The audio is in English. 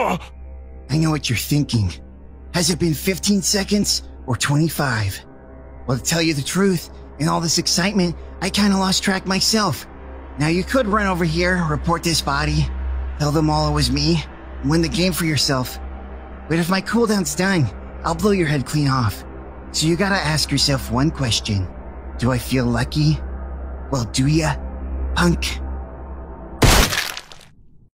I know what you're thinking. Has it been 15 seconds or 25? Well, to tell you the truth, in all this excitement, I kinda lost track myself. Now you could run over here, report this body, tell them all it was me, and win the game for yourself. But if my cooldown's done, I'll blow your head clean off. So you gotta ask yourself one question. Do I feel lucky? Well, do ya? Punk.